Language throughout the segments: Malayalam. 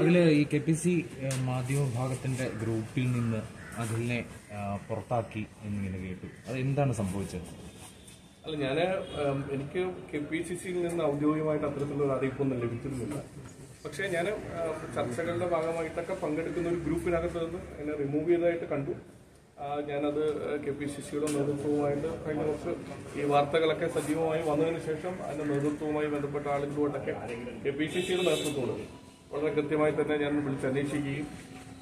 അതിൽ ഈ കെ പി സി മാധ്യമ വിഭാഗത്തിന്റെ ഗ്രൂപ്പിൽ നിന്ന് അതിനെ പുറത്താക്കി എന്നിങ്ങനെ കേട്ടു. അത് എന്താണ് സംഭവിച്ചത്? അല്ല ഞാൻ എനിക്ക് കെ പി സി സിയിൽ നിന്ന് ഔദ്യോഗികമായിട്ട് അത്തരത്തിലുള്ള അറിയിപ്പൊന്നും ലഭിച്ചിരുന്നില്ല. പക്ഷേ ഞാൻ ചർച്ചകളുടെ ഭാഗമായിട്ടൊക്കെ പങ്കെടുക്കുന്ന ഒരു ഗ്രൂപ്പിനകത്ത് നിന്ന് എന്നെ റിമൂവ് ചെയ്തതായിട്ട് കണ്ടു. ഞാനത് കെ പി സി സിയുടെ നേതൃത്വവുമായിട്ട് കഴിഞ്ഞ കുറച്ച് ഈ വാർത്തകളൊക്കെ സജീവമായി വന്നതിന് ശേഷം അതിന്റെ നേതൃത്വവുമായി ബന്ധപ്പെട്ട ആളുകളുമായിട്ടൊക്കെ കെ പി സി സിയുടെ നേതൃത്വത്തോട് വളരെ കൃത്യമായി തന്നെ ഞാൻ വിളിച്ചന്വേഷിക്കുകയും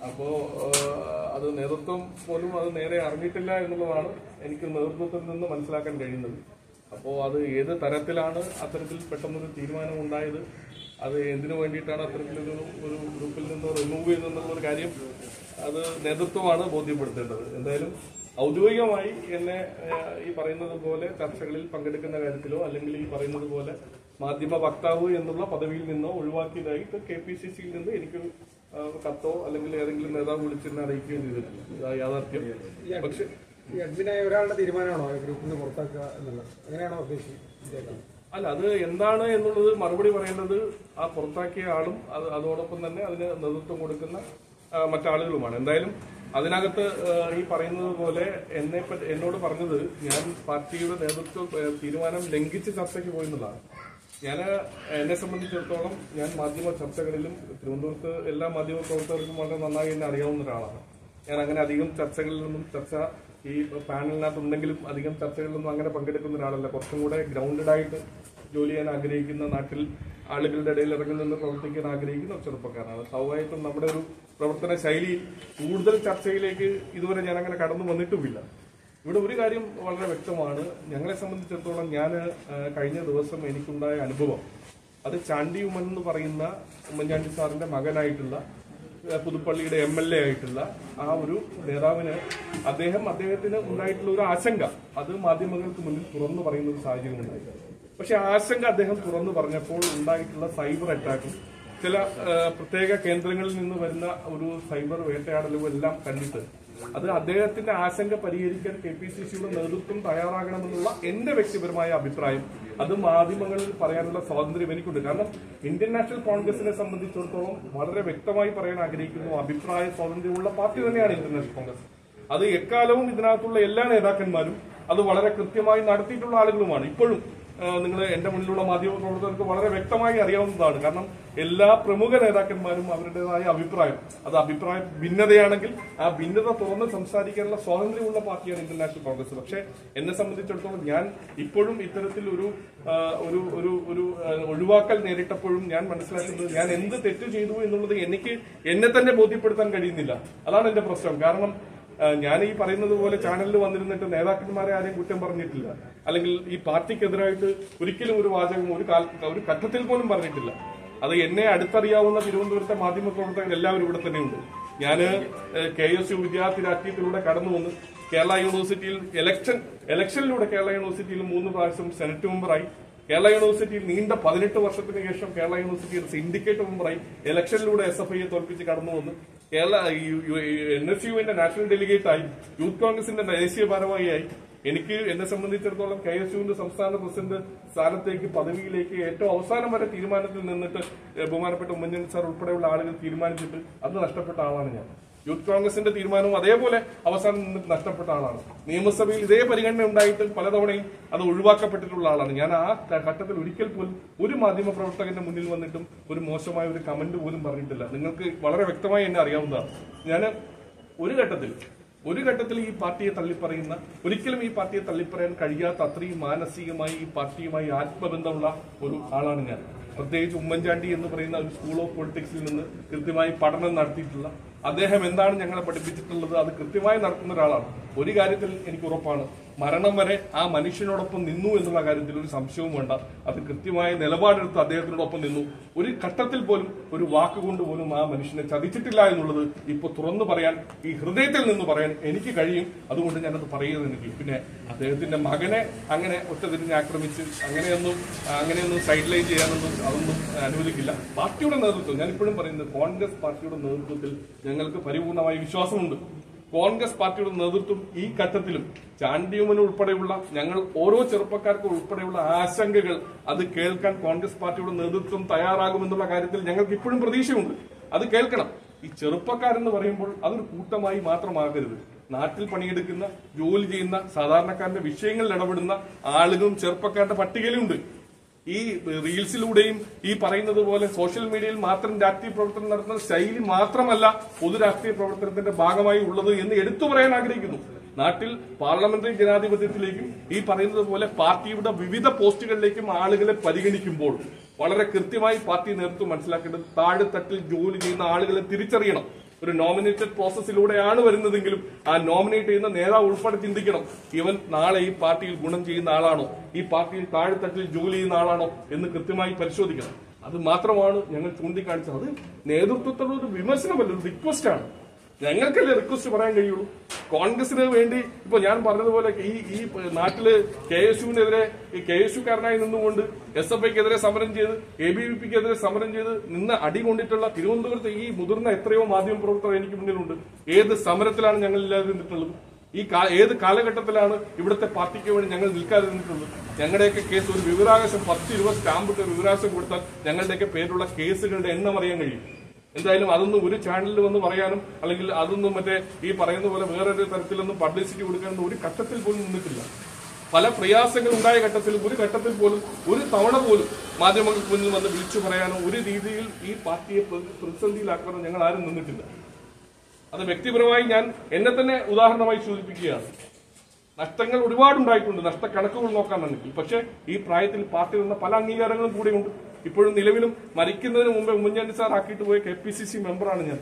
അപ്പോ ആഹ്, അത് നേതൃത്വം പോലും അത് നേരെ അറിഞ്ഞിട്ടില്ല എന്നുള്ളതാണ് എനിക്ക് നേതൃത്വത്തിൽ നിന്ന് മനസ്സിലാക്കാൻ കഴിയുന്നത്. അപ്പോൾ അത് ഏത് തരത്തിലാണ് അത്തരത്തിൽ പെട്ടെന്നൊരു തീരുമാനം ഉണ്ടായത് അത് എന്തിനു വേണ്ടിയിട്ടാണ് അത്തരത്തിലൊരു ഒരു ഗ്രൂപ്പിൽ നിന്ന് റിമൂവ് ചെയ്തെന്നുള്ള ഒരു കാര്യം അത് നേതൃത്വമാണ് ബോധ്യപ്പെടുത്തേണ്ടത്. എന്തായാലും ഔദ്യോഗികമായി എന്നെ ഈ പറയുന്നത് പോലെ ചർച്ചകളിൽ പങ്കെടുക്കുന്ന കാര്യത്തിലോ അല്ലെങ്കിൽ ഈ പറയുന്നത് പോലെ മാധ്യമ വക്താവ് എന്നുള്ള പദവിയിൽ നിന്നോ ഒഴിവാക്കിയതായിട്ട് കെ പി സി സിയിൽ നിന്ന് എനിക്ക് കത്തോ അല്ലെങ്കിൽ ഏതെങ്കിലും നേതാവ് വിളിച്ചിരുന്ന അറിയിക്കുകയും ചെയ്തിട്ടില്ല യാഥാർത്ഥ്യം. പക്ഷെ അഡ്മിനായ ഒരാളുടെ തീരുമാനമാണോ ഗ്രൂപ്പിൽ നിന്ന് പുറത്താക്കുക എന്നുള്ളത്? അങ്ങനെയാണോ ഉദ്ദേശിച്ചത് അല്ല അത് എന്താണ് എന്നുള്ളത് മറുപടി പറയേണ്ടത് ആ പുറത്താക്കിയ ആളും അത് അതോടൊപ്പം തന്നെ അതിന് നേതൃത്വം കൊടുക്കുന്ന മറ്റാളുകളുമാണ്. എന്തായാലും അതിനകത്ത് ഈ പറയുന്നത് പോലെ എന്നെ എന്നോട് പറഞ്ഞത് ഞാൻ പാർട്ടിയുടെ നേതൃത്വ തീരുമാനം ലംഘിച്ച് ചർച്ചയ്ക്ക് പോയി എന്നുള്ളതാണ്. ഞാൻ എന്നെ സംബന്ധിച്ചിടത്തോളം ഞാൻ മാധ്യമ ചർച്ചകളിലും തിരുവനന്തപുരത്ത് എല്ലാ മാധ്യമ പ്രവർത്തകർക്കും വളരെ നന്നായി എന്നെ അറിയാവുന്ന ഒരാളാണ്. ഞാൻ അങ്ങനെ അധികം ചർച്ചകളിലൊന്നും ചർച്ച ഈ പാനലിനകത്ത് ഉണ്ടെങ്കിലും അധികം ചർച്ചകളിലൊന്നും അങ്ങനെ പങ്കെടുക്കുന്ന ഒരാളല്ല. കുറച്ചും കൂടെ ഗ്രൗണ്ടഡ് ആയിട്ട് ജോലി ചെയ്യാൻ ആഗ്രഹിക്കുന്ന നാട്ടിൽ ആളുകളുടെ ഇടയിൽ ഇറങ്ങി നിന്ന് പ്രവർത്തിക്കാൻ ആഗ്രഹിക്കുന്ന ഒരു ചെറുപ്പക്കാരനാണ്. സ്വാഭാവികമായിട്ടും നമ്മുടെ ഒരു പ്രവർത്തന ശൈലി കൂടുതൽ ചർച്ചയിലേക്ക് ഇതുവരെ ഞാൻ അങ്ങനെ കടന്നു വന്നിട്ടുമില്ല. ഇവിടെ ഒരു കാര്യം വളരെ വ്യക്തമാണ്. ഞങ്ങളെ സംബന്ധിച്ചിടത്തോളം ഞാൻ കഴിഞ്ഞ ദിവസം എനിക്കുണ്ടായ അനുഭവം. അത് ചാണ്ടി ഉമ്മൻ എന്ന് പറയുന്ന ഉമ്മൻചാണ്ടി സാറിന്റെ മകനായിട്ടുള്ള പുതുപ്പള്ളിയുടെ എം എൽ എ ആയിട്ടുള്ള ആ ഒരു നേതാവിന് അദ്ദേഹം അദ്ദേഹത്തിന് ഉണ്ടായിട്ടുള്ള ഒരു ആശങ്ക. അത് മാധ്യമങ്ങൾക്ക് മുന്നിൽ തുറന്നു പറയുന്ന ഒരു സാഹചര്യം ഉണ്ടായി. പക്ഷെ ആശങ്ക അദ്ദേഹം തുറന്നു പറഞ്ഞപ്പോൾ ഉണ്ടായിട്ടുള്ള സൈബർ അറ്റാക്കും ചില പ്രത്യേക കേന്ദ്രങ്ങളിൽ നിന്ന് വരുന്ന ഒരു സൈബർ വേട്ടയാടലും എല്ലാം കണ്ടിട്ട് അത് അദ്ദേഹത്തിന്റെ ആശങ്ക പരിഹരിക്കാൻ കെ പി സി സിയുടെ നേതൃത്വം തയ്യാറാകണമെന്നുള്ള എന്റെ വ്യക്തിപരമായ അഭിപ്രായം. അത് മാധ്യമങ്ങളിൽ പറയാനുള്ള സ്വാതന്ത്ര്യം എനിക്കുണ്ട്. കാരണം ഇന്ത്യൻ നാഷണൽ കോൺഗ്രസിനെ സംബന്ധിച്ചിടത്തോളം വളരെ വ്യക്തമായി പറയാൻ ആഗ്രഹിക്കുന്നു. അഭിപ്രായ സ്വാതന്ത്ര്യമുള്ള പാർട്ടി തന്നെയാണ് ഇന്ത്യൻ നാഷണൽ കോൺഗ്രസ്. അത് എക്കാലവും ഇതിനകത്തുള്ള എല്ലാ നേതാക്കന്മാരും അത് വളരെ കൃത്യമായി നടത്തിയിട്ടുള്ള ആളുകളുമാണ്. ഇപ്പോഴും നിങ്ങൾ എന്റെ മുന്നിലുള്ള മാധ്യമ പ്രവർത്തകർക്ക് വളരെ വ്യക്തമായി അറിയാവുന്നതാണ്. കാരണം എല്ലാ പ്രമുഖ നേതാക്കന്മാരും അവരുടേതായ അഭിപ്രായം. അത് അഭിപ്രായ ഭിന്നതയാണെങ്കിൽ ആ ഭിന്നത തുറന്ന് സംസാരിക്കാനുള്ള സ്വാതന്ത്ര്യമുള്ള പാർട്ടിയാണ് ഇന്ത്യൻ നാഷണൽ കോൺഗ്രസ്. പക്ഷേ എന്നെ സംബന്ധിച്ചിടത്തോളം ഞാൻ ഇപ്പോഴും ഇത്തരത്തിൽ ഒരു ഒരു ഒരു ഒരു ഒഴിവാക്കൽ നേരിട്ടപ്പോഴും ഞാൻ മനസ്സിലാക്കുന്നത് ഞാൻ എന്ത് തെറ്റ് ചെയ്തു എന്നുള്ളത് എനിക്ക് എന്നെ തന്നെ ബോധ്യപ്പെടുത്താൻ കഴിയുന്നില്ല. അതാണ് എന്റെ പ്രശ്നം. കാരണം ഞാൻ ഈ പറയുന്നത് പോലെ ചാനലിൽ വന്നിരുന്നിട്ട് നേതാക്കന്മാരെ ആരെയും കുറ്റം പറഞ്ഞിട്ടില്ല. അല്ലെങ്കിൽ ഈ പാർട്ടിക്കെതിരായിട്ട് ഒരിക്കലും ഒരു വാചകം ഒരു ഒരു ഘട്ടത്തിൽ പോലും പറഞ്ഞിട്ടില്ല. അത് എന്നെ അടുത്തറിയാവുന്ന തിരുവനന്തപുരത്തെ മാധ്യമ പ്രവർത്തകർ എല്ലാവരും ഇവിടെ തന്നെയുണ്ട്. ഞാൻ കെ എസ് യു വിദ്യാർത്ഥി രാഷ്ട്രീയത്തിലൂടെ കടന്നു വന്ന് കേരള യൂണിവേഴ്സിറ്റിയിൽ ഇലക്ഷൻ ഇലക്ഷനിലൂടെ കേരള യൂണിവേഴ്സിറ്റിയിൽ മൂന്ന് പ്രാവശ്യം സെനറ്റ് മെമ്പറായി. കേരള യൂണിവേഴ്സിറ്റിയിൽ നീണ്ട പതിനെട്ട് വർഷത്തിന് ശേഷം കേരള യൂണിവേഴ്സിറ്റിയിൽ സിൻഡിക്കേറ്റ് മെമ്പറായി ഇലക്ഷനിലൂടെ എസ് എഫ് ഐയെ തോൽപ്പിച്ച് കടന്നു വന്ന് കേരള എൻ എസ് യുവിന്റെ നാഷണൽ ഡെലിഗേറ്റ് ആയി യൂത്ത് കോൺഗ്രസിന്റെ ദേശീയ ഭാരവാഹിയായി. എനിക്ക് എന്നെ സംബന്ധിച്ചിടത്തോളം കെ എസ് യുവിന്റെ സംസ്ഥാന പ്രസിഡന്റ് സ്ഥാനത്തേക്ക് പദവിയിലേക്ക് ഏറ്റവും അവസാനം വരെ തീരുമാനത്തിൽ നിന്നിട്ട് ബഹുമാനപ്പെട്ട ഉമ്മൻചാണ്ടി സാർ ഉൾപ്പെടെയുള്ള ആളുകൾ തീരുമാനിച്ചിട്ട് അത് നഷ്ടപ്പെട്ട ആളാണ് ഞാൻ. യൂത്ത് കോൺഗ്രസിന്റെ തീരുമാനവും അതേപോലെ അവസാനം നിന്ന് നഷ്ടപ്പെട്ട ആളാണ്. നിയമസഭയിൽ ഇതേ പരിഗണന ഉണ്ടായിട്ട് പലതവണയും അത് ഒഴിവാക്കപ്പെട്ടിട്ടുള്ള ആളാണ്. ഞാൻ ആ ഘട്ടത്തിൽ ഒരിക്കൽ പോലും ഒരു മാധ്യമ പ്രവർത്തകന്റെ മുന്നിൽ വന്നിട്ടും ഒരു മോശമായ ഒരു കമന്റ് പോലും പറഞ്ഞിട്ടില്ല. നിങ്ങൾക്ക് വളരെ വ്യക്തമായി എന്നെ അറിയാവുന്നതാണ്. ഞാൻ ഒരു ഘട്ടത്തിൽ ഒരു ഘട്ടത്തിൽ ഈ പാർട്ടിയെ തള്ളിപ്പറയുന്ന ഒരിക്കലും ഈ പാർട്ടിയെ തള്ളിപ്പറയാൻ കഴിയാത്ത അത്രയും മാനസികമായി ഈ പാർട്ടിയുമായി ആത്മബന്ധമുള്ള ഒരു ആളാണ് ഞാൻ. പ്രത്യേകിച്ച് ഉമ്മൻചാണ്ടി എന്ന് പറയുന്ന ഒരു സ്കൂൾ ഓഫ് പൊളിറ്റിക്സിൽ നിന്ന് കൃത്യമായി പഠനം നടത്തിയിട്ടുള്ള അദ്ദേഹം എന്താണ് ഞങ്ങളെ പഠിപ്പിച്ചിട്ടുള്ളത്? അത് കൃത്യമായി നടത്തുന്ന ഒരാളാണ്. ഒരു കാര്യത്തിൽ എനിക്ക് ഉറപ്പാണ്. മരണം വരെ ആ മനുഷ്യനോടൊപ്പം നിന്നു എന്നുള്ള കാര്യത്തിൽ ഒരു സംശയവും വേണ്ട. അത് കൃത്യമായ നിലപാടെടുത്ത് അദ്ദേഹത്തിനോടൊപ്പം നിന്നു. ഒരു ഘട്ടത്തിൽ പോലും ഒരു വാക്കുകൊണ്ട് പോലും ആ മനുഷ്യനെ ചതിച്ചിട്ടില്ല എന്നുള്ളത് ഇപ്പൊ തുറന്നു പറയാൻ ഈ ഹൃദയത്തിൽ നിന്ന് പറയാൻ എനിക്ക് കഴിയും. അതുകൊണ്ട് ഞാനത് പറയുന്നത് എനിക്ക് പിന്നെ അദ്ദേഹത്തിന്റെ മകനെ അങ്ങനെ ഒറ്റതിരിഞ്ഞ് ആക്രമിച്ച് അങ്ങനെയൊന്നും അങ്ങനെയൊന്നും സൈഡ് ലൈൻ ചെയ്യാനൊന്നും അതൊന്നും അനുവദിക്കില്ല. പാർട്ടിയുടെ നേതൃത്വം ഞാൻ ഇപ്പോഴും പറയുന്നത് കോൺഗ്രസ് പാർട്ടിയുടെ നേതൃത്വത്തിൽ ഞങ്ങൾക്ക് പരിപൂർണമായി വിശ്വാസമുണ്ട്. കോൺഗ്രസ് പാർട്ടിയുടെ നേതൃത്വം ഈ ഘട്ടത്തിലും ചാണ്ടിയുമന് ഉൾപ്പെടെയുള്ള ഞങ്ങൾ ഓരോ ചെറുപ്പക്കാർക്കും ഉൾപ്പെടെയുള്ള ആശങ്കകൾ അത് കേൾക്കാൻ കോൺഗ്രസ് പാർട്ടിയുടെ നേതൃത്വം തയ്യാറാകുമെന്നുള്ള കാര്യത്തിൽ ഞങ്ങൾക്ക് ഇപ്പോഴും പ്രതീക്ഷയുണ്ട്. അത് കേൾക്കണം. ഈ ചെറുപ്പക്കാരെന്ന് പറയുമ്പോൾ അതൊരു കൂട്ടമായി മാത്രമാകരുത്. നാട്ടിൽ പണിയെടുക്കുന്ന ജോലി ചെയ്യുന്ന സാധാരണക്കാരന്റെ വിഷയങ്ങളിൽ ഇടപെടുന്ന ആളുകളും ചെറുപ്പക്കാരുടെ പട്ടികയിലുണ്ട്. ഈ റീൽസിലൂടെയും ഈ പറയുന്നത് പോലെ സോഷ്യൽ മീഡിയയിൽ മാത്രം രാഷ്ട്രീയ പ്രവർത്തനം നടത്തുന്ന ശൈലി മാത്രമല്ല പൊതു രാഷ്ട്രീയ പ്രവർത്തനത്തിന്റെ ഭാഗമായി ഉള്ളത് എന്ന് എടുത്തു പറയാൻ ആഗ്രഹിക്കുന്നു. നാട്ടിൽ പാർലമെന്ററി ജനാധിപത്യത്തിലേക്കും ഈ പറയുന്നത് പോലെ പാർട്ടിയുടെ വിവിധ പോസ്റ്റുകളിലേക്കും ആളുകളെ പരിഗണിക്കുമ്പോൾ വളരെ കൃത്യമായി പാർട്ടി നേതൃത്വം മനസ്സിലാക്കേണ്ടത് താഴെത്തട്ടിൽ ജോലി ചെയ്യുന്ന ആളുകളെ തിരിച്ചറിയണം. ഒരു നോമിനേറ്റഡ് പ്രോസസ്സിലൂടെയാണ് വരുന്നതെങ്കിലും ആ നോമിനേറ്റ് ചെയ്യുന്ന നേതാവ് ഉൾപ്പെടെ ചിന്തിക്കണം. ഇവൻ നാളെ ഈ പാർട്ടിയിൽ ഗുണം ചെയ്യുന്ന ആളാണോ? ഈ പാർട്ടിയിൽ താഴെത്തട്ടിൽ ജോലി ചെയ്യുന്ന ആളാണോ എന്ന് കൃത്യമായി പരിശോധിക്കണം. അത് മാത്രമാണ് ഞങ്ങൾ ചൂണ്ടിക്കാണിച്ചത്. അത് നേതൃത്വത്തോട് ഒരു വിമർശനമല്ല ഒരു റിക്വസ്റ്റ് ആണ്. ഞങ്ങൾക്കല്ലേ റിക്വസ്റ്റ് പറയാൻ കഴിയുള്ളൂ? കോൺഗ്രസിന് വേണ്ടി ഇപ്പൊ ഞാൻ പറഞ്ഞതുപോലെ ഈ ഈ നാട്ടിൽ കെ എസ് യുവിനെതിരെ ഈ കെ എസ് യുക്കാരനായി നിന്നുകൊണ്ട് എസ് എഫ് ഐക്കെതിരെ സമരം ചെയ്ത് എ ബി വി പിക്കെതിരെ സമരം ചെയ്ത് നിന്ന് അടി കൊണ്ടിട്ടുള്ള തിരുവനന്തപുരത്ത് ഈ മുതിർന്ന എത്രയോ മാധ്യമ പ്രവർത്തകർ എനിക്ക് മുന്നിലുണ്ട്. ഏത് സമരത്തിലാണ് ഞങ്ങൾ ഇല്ലാതെ നിന്നിട്ടുള്ളത്? ഈ ഏത് കാലഘട്ടത്തിലാണ് ഇവിടുത്തെ പാർട്ടിക്ക് വേണ്ടി ഞങ്ങൾ നിൽക്കാതെ നിന്നിട്ടുള്ളത്? ഞങ്ങളുടെയൊക്കെ കേസ് ഒരു വിവരാകാശം പത്ത് രൂപ സ്റ്റാമ്പ് വിവരാകാശം കൊടുത്താൽ ഞങ്ങളുടെയൊക്കെ പേരുള്ള കേസുകളുടെ എണ്ണം അറിയാൻ കഴിയും. എന്തായാലും അതൊന്നും ഒരു ചാനലിൽ വന്ന് പറയാനും അല്ലെങ്കിൽ അതൊന്നും മറ്റേ ഈ പറയുന്ന പോലെ വേറൊരു തരത്തിലൊന്നും പബ്ലിസിറ്റി കൊടുക്കാനൊന്നും ഒരു ഘട്ടത്തിൽ പോലും നിന്നിട്ടില്ല. പല പ്രയാസങ്ങൾ ഉണ്ടായ ഘട്ടത്തിൽ ഒരു ഘട്ടത്തിൽ പോലും ഒരു തവണ പോലും മാധ്യമങ്ങൾക്ക് മുന്നിൽ വന്ന് വിളിച്ചു പറയാനോ ഒരു രീതിയിൽ ഈ പാർട്ടിയെ പ്ര- പ്രതിസന്ധിയിലാക്കാനോ ഞങ്ങൾ ആരും നിന്നിട്ടില്ല. അത് വ്യക്തിപരമായി ഞാൻ എന്നെ തന്നെ ഉദാഹരണമായി സൂചിപ്പിക്കുകയാണ്. നഷ്ടങ്ങൾ ഒരുപാടുണ്ടായിട്ടുണ്ട്. നഷ്ട കണക്കുകൾ നോക്കാനാണെങ്കിൽ പക്ഷേ ഈ പ്രായത്തിൽ പാർട്ടി നിന്ന പല അംഗീകാരങ്ങളും കൂടെയുണ്ട്. ഇപ്പോഴും നിലവിലും മരിക്കുന്നതിന് മുമ്പേ ഉമ്മൻചാണ്ടി സാർ ആക്കിയിട്ട് പോയ കെ പി സി സി മെമ്പറാണ് ഞാൻ.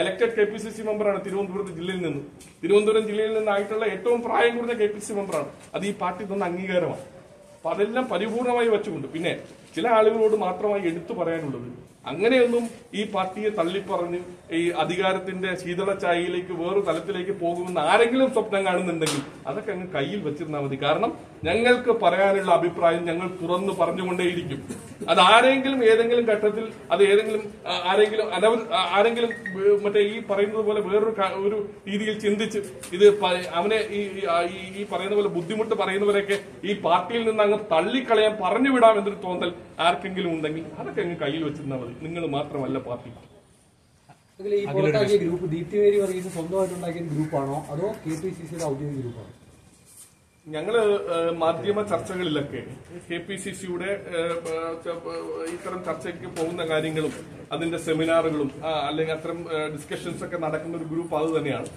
Elected K P C C മെമ്പറാണ് തിരുവനന്തപുരത്ത് ജില്ലയിൽ നിന്ന്. തിരുവനന്തപുരം ജില്ലയിൽ നിന്നായിട്ടുള്ള ഏറ്റവും പ്രായം കുറഞ്ഞ കെ പി സി മെമ്പറാണ്. അത് ഈ പാർട്ടി തന്ന അംഗീകാരമാണ്. അപ്പൊ അതെല്ലാം പരിപൂർണമായി വെച്ചുകൊണ്ട് പിന്നെ ചില ആളുകളോട് മാത്രമായി എടുത്തു പറയാനുള്ളത് അങ്ങനെയൊന്നും ഈ പാർട്ടിയെ തള്ളിപ്പറഞ്ഞ് ഈ അധികാരത്തിന്റെ ശീതളച്ചായയിലേക്ക് വേറൊരു തലത്തിലേക്ക് പോകുമെന്ന് ആരെങ്കിലും സ്വപ്നം കാണുന്നുണ്ടെങ്കിൽ അതൊക്കെ അങ്ങ് കയ്യിൽ വെച്ചിരുന്നാൽ മതി. കാരണം ഞങ്ങൾക്ക് പറയാനുള്ള അഭിപ്രായം ഞങ്ങൾ തുറന്നു പറഞ്ഞുകൊണ്ടേയിരിക്കും. അത് ആരെങ്കിലും ഏതെങ്കിലും ഘട്ടത്തിൽ അത് ഏതെങ്കിലും ആരെങ്കിലും അനവ ആരെങ്കിലും മറ്റേ ഈ പറയുന്നത് പോലെ വേറൊരു ഒരു രീതിയിൽ ചിന്തിച്ച് ഇത് അവനെ ഈ ഈ- പറയുന്ന പോലെ ബുദ്ധിമുട്ട് പറയുന്നവരൊക്കെ ഈ പാർട്ടിയിൽ നിന്ന് അങ്ങ് തള്ളിക്കളയാൻ പറഞ്ഞു വിടാം എന്നൊരു തോന്നൽ ആർക്കെങ്കിലും ഉണ്ടെങ്കിൽ അതൊക്കെ അങ്ങ് കയ്യിൽ വെച്ചിരുന്നാൽ മതി. നിങ്ങൾ മാത്രമല്ല പാർട്ടി. ഗ്രൂപ്പ് ദീപ്തിവേരി വർഗീസ് സ്വന്തമായിട്ടുണ്ടാക്കിയ ഗ്രൂപ്പാണോ? അതോ കെ പി സി സിയുടെ ഔദ്യോഗിക ഗ്രൂപ്പാണോ? ഞങ്ങൾ മാധ്യമ ചർച്ചകളിലൊക്കെ കെ പി സി സിയുടെ ഇത്തരം ചർച്ചയ്ക്ക് പോകുന്ന കാര്യങ്ങളും അതിന്റെ സെമിനാറുകളും അല്ലെങ്കിൽ അത്തരം ഡിസ്കഷൻസ് ഒക്കെ നടക്കുന്ന ഒരു ഗ്രൂപ്പ് അത് തന്നെയാണ്.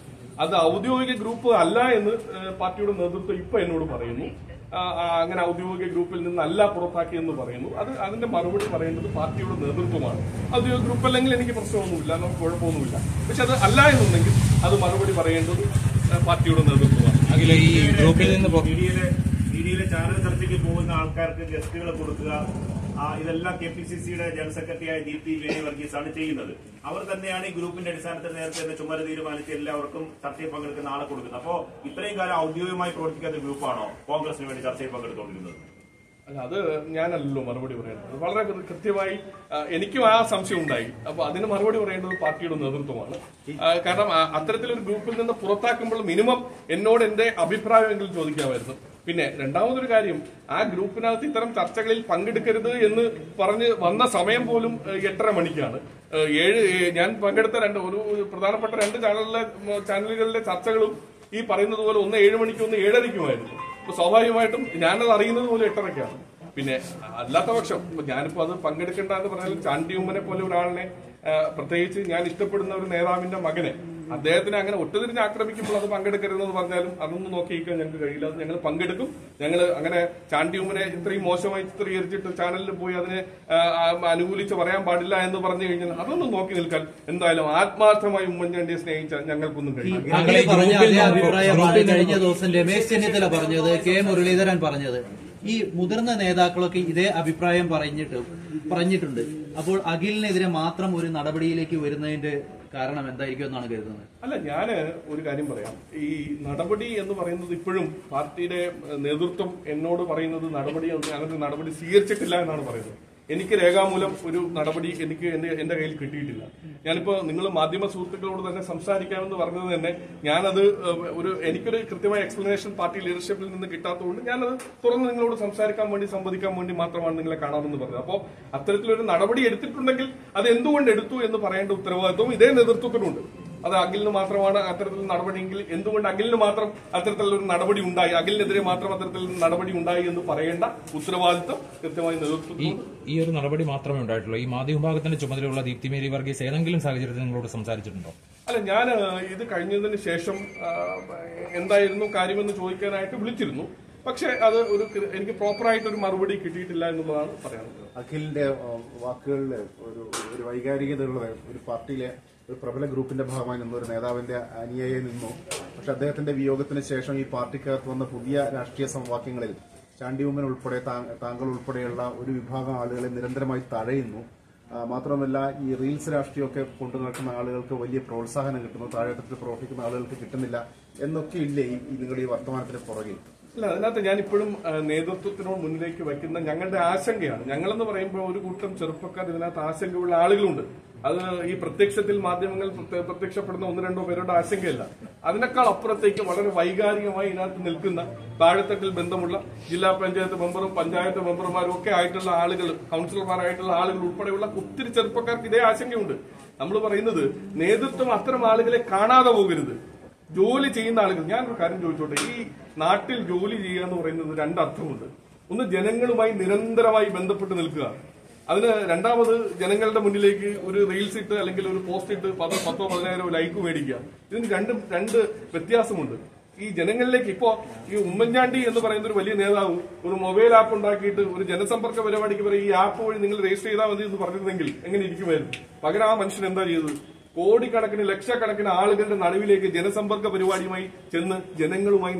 അത് ഔദ്യോഗിക ഗ്രൂപ്പ് അല്ല എന്ന് പാർട്ടിയുടെ നേതൃത്വം ഇപ്പൊ എന്നോട് പറയുന്നു. അങ്ങനെ ഔദ്യോഗിക ഗ്രൂപ്പിൽ നിന്നല്ല പുറത്താക്കിയെന്ന് പറയുന്നു. അത് അതിന്റെ മറുപടി പറയേണ്ടത് പാർട്ടിയുടെ നേതൃത്വമാണ്. ഔദ്യോഗിക ഗ്രൂപ്പ് അല്ലെങ്കിൽ എനിക്ക് പ്രശ്നമൊന്നുമില്ല നമുക്ക് കുഴപ്പമൊന്നുമില്ല. പക്ഷെ അത് അല്ല എന്നുണ്ടെങ്കിൽ അത് മറുപടി പറയേണ്ടത് പാർട്ടിയുടെ നേതൃത്വമാണ്. അഖില ഈ ഗ്രൂപ്പിൽ നിന്ന് മീഡിയയിലെ ചാനൽ ചർച്ചയ്ക്ക് പോകുന്ന ആൾക്കാർക്ക് ഗസ്റ്റുകൾ കൊടുക്കുക. ഇതെല്ലാം കെ പി സി സിയുടെ ജനറൽ സെക്രട്ടറിയായ ദീപ്തി വേണി വർഗീസ് ആണ് ചെയ്യുന്നത്. അവർ തന്നെയാണ് ഈ ഗ്രൂപ്പിന്റെ അടിസ്ഥാനത്തിൽ നേരത്തെ തന്നെ ചുമതല തീരുമാനിച്ച് എല്ലാവർക്കും ചർച്ചയിൽ പങ്കെടുക്കുന്ന ആളെ കൊടുക്കുന്നത്. അപ്പോ ഇത്രയും കാലം ഔദ്യോഗികമായി പ്രവർത്തിക്കാത്ത ഗ്രൂപ്പാണോ കോൺഗ്രസിന് വേണ്ടി ചർച്ചയിൽ പങ്കെടുത്തുകൊണ്ടിരുന്നത്? അല്ല അത് ഞാനല്ലല്ലോ മറുപടി പറയേണ്ടത്. വളരെ കൃത്യമായി എനിക്കും ആ സംശയം ഉണ്ടായി. അപ്പൊ അതിന് മറുപടി പറയേണ്ടത് പാർട്ടിയുടെ നേതൃത്വമാണ്. കാരണം അത്തരത്തിലൊരു ഗ്രൂപ്പിൽ നിന്ന് പുറത്താക്കുമ്പോൾ മിനിമം എന്നോട് എന്റെ അഭിപ്രായമെങ്കിലും ചോദിക്കാമായിരുന്നു. പിന്നെ രണ്ടാമതൊരു കാര്യം ആ ഗ്രൂപ്പിനകത്ത് ഇത്തരം ചർച്ചകളിൽ പങ്കെടുക്കരുത് എന്ന് പറഞ്ഞ് വന്ന സമയം പോലും എട്ടര മണിക്കാണ്. ഏഴ് ഞാൻ പങ്കെടുത്ത രണ്ട് ഒരു പ്രധാനപ്പെട്ട രണ്ട് ചാനലിലെ ചാനലുകളിലെ ചർച്ചകളും ഈ പറയുന്നത് പോലെ ഒന്ന് ഏഴ് മണിക്ക് ഒന്ന് ഏഴരയ്ക്കുമായിരുന്നു. അപ്പൊ സ്വാഭാവികമായിട്ടും ഞാനത് അറിയുന്നത് പോലെ എട്ടരക്കാണ്. പിന്നെ അല്ലാത്ത പക്ഷം ഞാനിപ്പോ അത് പങ്കെടുക്കേണ്ട എന്ന് പറഞ്ഞാൽ ചാണ്ടി ഉമ്മനെ പോലെ ഒരാളിനെ പ്രത്യേകിച്ച് ഞാൻ ഇഷ്ടപ്പെടുന്ന ഒരു നേതാവിന്റെ മകനെ അദ്ദേഹത്തിനെ അങ്ങനെ ഒട്ടുതിരിഞ്ഞ് ആക്രമിക്കുമ്പോൾ അത് പങ്കെടുക്കരുതെന്ന് പറഞ്ഞാലും അതൊന്നും നോക്കിയിരിക്കാൻ ഞങ്ങൾക്ക് കഴിയില്ല. അത് ഞങ്ങൾ പങ്കെടുക്കും. ഞങ്ങൾ അങ്ങനെ ചാണ്ടിയുമ്മനെ ഇത്രയും മോശമായി ചിത്രീകരിച്ചിട്ട് ചാനലിൽ പോയി അതിനെ അനുകൂലിച്ച് പറയാൻ പാടില്ല എന്ന് പറഞ്ഞു കഴിഞ്ഞാൽ അതൊന്നും നോക്കി നിൽക്കാൻ എന്തായാലും ആത്മാർത്ഥമായി ഉമ്മൻചാണ്ടിയെ സ്നേഹിച്ച ഞങ്ങൾക്കൊന്നും കഴിയില്ല. കഴിഞ്ഞ ദിവസം രമേശ് ചെന്നിത്തല പറഞ്ഞത് കെ മുരളീധരൻ പറഞ്ഞത്. ഈ മുതിർന്ന നേതാക്കളൊക്കെ ഇതേ അഭിപ്രായം പറഞ്ഞിട്ട് പറഞ്ഞിട്ടുണ്ട്. അപ്പോൾ അഖിലിനെതിരെ മാത്രം ഒരു നടപടിയിലേക്ക് വരുന്നതിന്റെ കാരണം എന്തായിരിക്കും എന്നാണ് കരുതുന്നത്. അല്ല ഞാൻ ഒരു കാര്യം പറയാം. ഈ നടപടി എന്ന് പറയുന്നത് ഇപ്പോഴും പാർട്ടിയുടെ നേതൃത്വം എന്നോട് പറയുന്നത് നടപടി അങ്ങനത്തെ നടപടി സ്വീകരിച്ചിട്ടില്ല എന്നാണ് പറയുന്നത്. എനിക്ക് രേഖാമൂലം ഒരു നടപടി എനിക്ക് എന്റെ കയ്യിൽ കിട്ടിയിട്ടില്ല. ഞാനിപ്പോ നിങ്ങൾ മാധ്യമ സുഹൃത്തുക്കളോട് തന്നെ സംസാരിക്കാമെന്ന് പറഞ്ഞത് തന്നെ ഞാനത് ഒരു എനിക്കൊരു കൃത്യമായ എക്സ്പ്ലനേഷൻ പാർട്ടി ലീഡർഷിപ്പിൽ നിന്ന് കിട്ടാത്തതുകൊണ്ട് ഞാനത് തുറന്ന് നിങ്ങളോട് സംസാരിക്കാൻ വേണ്ടി സംവദിക്കാൻ വേണ്ടി മാത്രമാണ് നിങ്ങളെ കാണാമെന്ന് പറഞ്ഞത്. അപ്പോൾ അത്തരത്തിലൊരു നടപടി എടുത്തിട്ടുണ്ടെങ്കിൽ അത് എന്തുകൊണ്ട് എടുത്തു എന്ന് പറയേണ്ട ഉത്തരവാദിത്വം ഇതേ നേതൃത്വത്തിനുണ്ട്. അത് അഖിലിന് മാത്രമാണ് അത്തരത്തിൽ നടപടിയെങ്കിൽ എന്തുകൊണ്ട് അഖിലിന് മാത്രം അത്തരത്തിലുള്ള ഒരു നടപടി ഉണ്ടായി? അഖിലിനെതിരെ മാത്രം അത്തരത്തിൽ നടപടി ഉണ്ടായി എന്ന് പറയേണ്ട ഉത്തരവാദിത്വം കൃത്യമായി നിലനിർത്തുന്നു ഈ ഒരു നടപടി മാത്രമേ ഉണ്ടായിട്ടുള്ളൂ. ഈ മാധ്യമവിഭാഗത്തിന്റെ ചുമതലയുള്ള ദീപ്തി മേരി വർഗീസ് ഏതെങ്കിലും സാഹചര്യത്തിൽ നിങ്ങളോട് സംസാരിച്ചിട്ടുണ്ടോ? അല്ല ഞാൻ ഇത് കഴിഞ്ഞതിന് ശേഷം എന്തായിരുന്നു കാര്യമെന്ന് ചോദിക്കാനായിട്ട് വിളിച്ചിരുന്നു. പക്ഷേ അത് ഒരു എനിക്ക് പ്രോപ്പറായിട്ട് ഒരു മറുപടി കിട്ടിയിട്ടില്ല എന്നുള്ളതാണ് പറയാനുള്ളത്. അഖിലിന്റെ വാക്കുകളിലെ വാക്കുകളിൽ ഒരു ഒരു വൈകാരികതയുള്ള ഒരു പാർട്ടിയിലെ ഒരു പ്രബല ഗ്രൂപ്പിന്റെ ഭാഗമായി നിന്നു ഒരു നേതാവിന്റെ അനുയായി നിന്നു. പക്ഷെ അദ്ദേഹത്തിന്റെ വിയോഗത്തിന് ശേഷം ഈ പാർട്ടിക്കകത്ത് വന്ന പുതിയ രാഷ്ട്രീയ സമവാക്യങ്ങളിൽ ചാണ്ടി ഉമ്മൻ ഉൾപ്പെടെ താങ്കൾ ഉൾപ്പെടെയുള്ള ഒരു വിഭാഗം ആളുകളെ നിരന്തരമായി തഴയുന്നു. മാത്രമല്ല ഈ റീൽസ് രാഷ്ട്രീയമൊക്കെ കൊണ്ടു നടക്കുന്ന ആളുകൾക്ക് വലിയ പ്രോത്സാഹനം കിട്ടുന്നു താഴെത്തട്ടിൽ പ്രവർത്തിക്കുന്ന ആളുകൾക്ക് കിട്ടുന്നില്ല എന്നൊക്കെ ഇല്ലേ ഈ നിങ്ങളുടെ ഈ വർത്തമാനത്തിന് പുറകിൽ? അല്ല അതിനകത്ത് ഞാനിപ്പോഴും ഇപ്പോഴും നേതൃത്വത്തിനോട് മുന്നിലേക്ക് വയ്ക്കുന്ന ഞങ്ങളുടെ ആശങ്കയാണ്. ഞങ്ങളെന്ന് പറയുമ്പോൾ ഒരു കൂട്ടം ചെറുപ്പക്കാർ ഇതിനകത്ത് ആശങ്കയുള്ള ആളുകളുണ്ട്. അത് ഈ പ്രത്യക്ഷത്തിൽ മാധ്യമങ്ങൾ പ്രത്യക്ഷപ്പെടുന്ന ഒന്ന് രണ്ടോ പേരുടെ ആശങ്കയല്ല. അതിനേക്കാൾ അപ്പുറത്തേക്ക് വളരെ വൈകാരികമായി ഇതിനകത്ത് നിൽക്കുന്ന താഴെത്തട്ടിൽ ബന്ധമുള്ള ജില്ലാ പഞ്ചായത്ത് മെമ്പറും പഞ്ചായത്ത് മെമ്പർമാരും ഒക്കെ ആയിട്ടുള്ള ആളുകൾ കൌൺസിലർമാരായിട്ടുള്ള ആളുകൾ ഉൾപ്പെടെയുള്ള ഒത്തിരി ചെറുപ്പക്കാർക്ക് ഇതേ ആശങ്കയുണ്ട്. നമ്മൾ പറയുന്നത് നേതൃത്വം അത്തരം ആളുകളെ കാണാതെ പോകരുത്. ജോലി ചെയ്യുന്ന ആളുകൾ ഞാനൊരു കാര്യം ചോദിച്ചോട്ടെ ഈ നാട്ടിൽ ജോലി ചെയ്യുക എന്ന് പറയുന്നത് രണ്ടർത്ഥമുണ്ട്. ഒന്ന് ജനങ്ങളുമായി നിരന്തരമായി ബന്ധപ്പെട്ട് നിൽക്കുക. അതിന് രണ്ടാമത് ജനങ്ങളുടെ മുന്നിലേക്ക് ഒരു റീൽസ് ഇട്ട് അല്ലെങ്കിൽ ഒരു പോസ്റ്റ് ഇട്ട് പത്തോ പത്തോ പതിനായിരോ ലൈക്ക് മേടിക്കുക. ഇതിന് രണ്ടും രണ്ട് വ്യത്യാസമുണ്ട്. ഈ ജനങ്ങളിലേക്ക് ഇപ്പോ ഈ ഉമ്മൻചാണ്ടി എന്ന് പറയുന്ന ഒരു വലിയ നേതാവ് ഒരു മൊബൈൽ ആപ്പ് ഉണ്ടാക്കിയിട്ട് ഒരു ജനസമ്പർക്ക പരിപാടിക്ക് പറയും ഈ ആപ്പ് വഴി നിങ്ങൾ രജിസ്റ്റർ ചെയ്താൽ മതി എന്ന് പറഞ്ഞിരുന്നെങ്കിൽ എങ്ങനെ ഇരിക്കുമായിരുന്നു? പകരം ആ മനുഷ്യൻ എന്താ ചെയ്തത്? കോടിക്കണക്കിന് ലക്ഷക്കണക്കിന് ആളുകളുടെ നടുവിലേക്ക് ജനസമ്പർക്ക പരിപാടിയുമായി ചെന്ന് ജനങ്ങളുമായി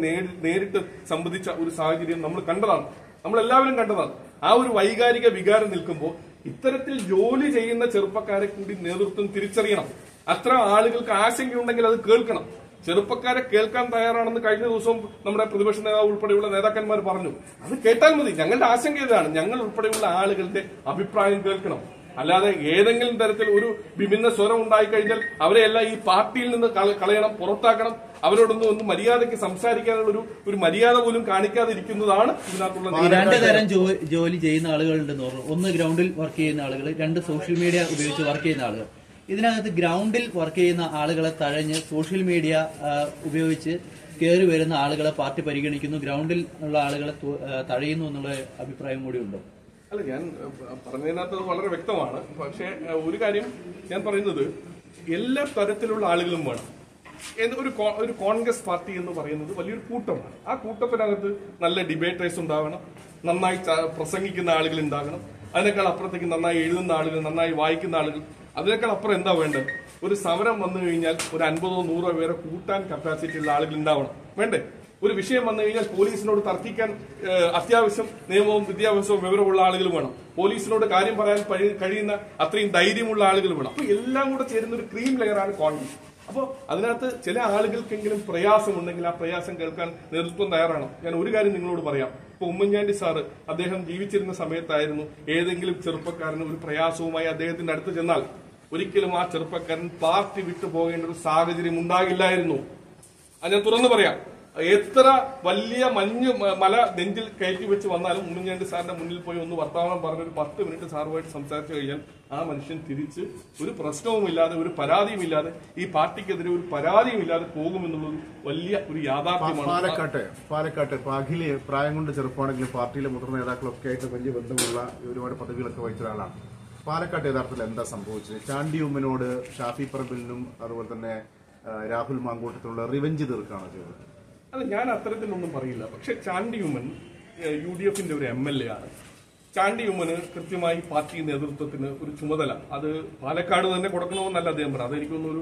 നേരിട്ട് സംബന്ധിച്ച ഒരു സാഹചര്യം നമ്മൾ കണ്ടതാണ്. നമ്മൾ എല്ലാവരും കണ്ടതാണ്. ആ ഒരു വൈകാരിക വികാരം നിൽക്കുമ്പോൾ ഇത്തരത്തിൽ ജോലി ചെയ്യുന്ന ചെറുപ്പക്കാരെ കൂടി നേതൃത്വം തിരിച്ചറിയണം. അത്ര ആളുകൾക്ക് ആശങ്കയുണ്ടെങ്കിൽ അത് കേൾക്കണം. ചെറുപ്പക്കാരെ കേൾക്കാൻ തയ്യാറാണെന്ന് കഴിഞ്ഞ ദിവസം നമ്മുടെ പ്രതിപക്ഷ നേതാവ് ഉൾപ്പെടെയുള്ള നേതാക്കന്മാർ പറഞ്ഞു. അത് കേട്ടാൽ മതി. ഞങ്ങളുടെ ആശങ്ക ഇതാണ്. ഞങ്ങൾ ഉൾപ്പെടെയുള്ള ആളുകളുടെ അഭിപ്രായം കേൾക്കണം. അല്ലാതെ ഏതെങ്കിലും തരത്തിൽ ഒരു വിഭിന്ന സ്വരം ഉണ്ടായിക്കഴിഞ്ഞാൽ അവരെയെല്ലാം ഈ പാർട്ടിയിൽ നിന്ന് കളയണം പുറത്താക്കണം. അവരോടൊന്നും ഒന്ന് മര്യാദയ്ക്ക് സംസാരിക്കാനുള്ള ഒരു ഒരു മര്യാദ പോലും കാണിക്കാതിരിക്കുന്നതാണ് ഇതിനകത്തുള്ള രണ്ട് തരം ജോലി ചെയ്യുന്ന ആളുകളുണ്ടെന്ന് പറഞ്ഞു. ഒന്ന് ഗ്രൗണ്ടിൽ വർക്ക് ചെയ്യുന്ന ആളുകൾ രണ്ട് സോഷ്യൽ മീഡിയ ഉപയോഗിച്ച് വർക്ക് ചെയ്യുന്ന ആളുകൾ ഇതിനകത്ത് ഗ്രൗണ്ടിൽ വർക്ക് ചെയ്യുന്ന ആളുകളെ തഴഞ്ഞ് സോഷ്യൽ മീഡിയ ഉപയോഗിച്ച് കയറി വരുന്ന ആളുകളെ പാർട്ടി പരിഗണിക്കുന്നു. ഗ്രൗണ്ടിൽ ഉള്ള ആളുകളെ തഴയുന്നു എന്നുള്ള അഭിപ്രായം കൂടി ഉണ്ടോ. അല്ല ഞാൻ പറഞ്ഞതിനകത്ത് വളരെ വ്യക്തമാണ്. പക്ഷേ ഒരു കാര്യം ഞാൻ പറയുന്നത് എല്ലാ തരത്തിലുള്ള ആളുകളും വേണം. ഒരു ഒരു കോൺഗ്രസ് പാർട്ടി എന്ന് പറയുന്നത് വലിയൊരു കൂട്ടമാണ്. ആ കൂട്ടത്തിനകത്ത് നല്ല ഡിബേറ്റേഴ്സ് ഉണ്ടാവണം നന്നായി പ്രസംഗിക്കുന്ന ആളുകൾ ഉണ്ടാകണം അതിനേക്കാൾ അപ്പുറത്തേക്ക് നന്നായി എഴുതുന്ന ആളുകൾ നന്നായി വായിക്കുന്ന ആളുകൾ. അതിനേക്കാൾ അപ്പുറം എന്താ വേണ്ടത്? ഒരു സമരം വന്നു കഴിഞ്ഞാൽ ഒരു അൻപതോ നൂറോ പേരെ കൂട്ടാൻ കപ്പാസിറ്റി ഉള്ള ആളുകൾ ഉണ്ടാവണം. വേണ്ടേ? ഒരു വിഷയം വന്നു കഴിഞ്ഞാൽ പോലീസിനോട് തർക്കിക്കാൻ അത്യാവശ്യം നിയമവും വിദ്യാഭ്യാസവും വിവരമുള്ള ആളുകൾ വേണം. പോലീസിനോട് കാര്യം പറയാൻ കഴിയുന്ന അത്രയും ധൈര്യമുള്ള ആളുകൾ വേണം. അപ്പൊ എല്ലാം കൂടെ ചേരുന്ന ഒരു ക്രീം ലെയറാണ് കോൺഗ്രസ്. അപ്പോൾ അതിനകത്ത് ചില ആളുകൾക്കെങ്കിലും പ്രയാസമുണ്ടെങ്കിൽ ആ പ്രയാസം കേൾക്കാൻ നേതൃത്വം തയ്യാറാണ്. ഞാൻ ഒരു കാര്യം നിങ്ങളോട് പറയാം. ഇപ്പൊ ഉമ്മൻചാണ്ടി സാറ് അദ്ദേഹം ജീവിച്ചിരുന്ന സമയത്തായിരുന്നു ഏതെങ്കിലും ചെറുപ്പക്കാരന് ഒരു പ്രയാസവുമായി അദ്ദേഹത്തിന്റെ അടുത്ത് ചെന്നാൽ ഒരിക്കലും ആ ചെറുപ്പക്കാരൻ പാർട്ടി വിട്ടു പോകേണ്ട ഒരു സാഹചര്യം ഉണ്ടാകില്ലായിരുന്നു. അത് ഞാൻ തുറന്നു പറയാം. എത്ര വലിയ മഞ്ഞ് മല നെഞ്ചിൽ കയറ്റി വെച്ച് വന്നാലും ഉമ്മൻചാണ്ടി സാറിന്റെ മുന്നിൽ പോയി ഒന്ന് വർത്തമാനം പറഞ്ഞ് ഒരു പത്ത് മിനിറ്റ് സാറുമായിട്ട് സംസാരിച്ചു കഴിഞ്ഞാൽ ആ മനുഷ്യൻ തിരിച്ച് ഒരു പ്രശ്നവുമില്ലാതെ ഒരു പരാതിയുമില്ലാതെ ഈ പാർട്ടിക്കെതിരെ ഒരു പരാതിയുമില്ലാതെ പോകുമെന്നുള്ളത് വലിയ ഒരു യാഥാർത്ഥ്യമാണ്. പാലക്കാട്ടെ പാലക്കാട്ടെ അഖിൽ പ്രായം കൊണ്ട് ചെറുപ്പമാണെങ്കിലും പാർട്ടിയിലെ മുതിർന്ന നേതാക്കളൊക്കെ ആയിട്ട് വലിയ ബന്ധമുള്ള ഒരുപാട് പദവികളൊക്കെ വഹിച്ച ഒരാളാണ് പാലക്കാട്ട് യഥാർത്ഥത്തിൽ എന്താ സംഭവിച്ചത്? ചാണ്ടി ഉമ്മനോട് ഷാഫി പറമ്പിലിനും അതുപോലെ തന്നെ രാഹുൽ മാങ്കോട്ടത്തിനുള്ള റിവഞ്ച് തീർക്കാണോ ചെയ്തത്? അത് ഞാൻ അത്തരത്തിലൊന്നും പറയില്ല. പക്ഷെ ചാണ്ടി ഉമ്മൻ യു ഡി എഫിന്റെ ഒരു എം എൽ എ ആണ്. ചാണ്ടി ഉമ്മന് കൃത്യമായി പാർട്ടി നേതൃത്വത്തിന് ഒരു ചുമതല. അത് പാലക്കാട് തന്നെ കൊടുക്കണമെന്നല്ല അദ്ദേഹം പറഞ്ഞു അതെനിക്കൊന്നൊരു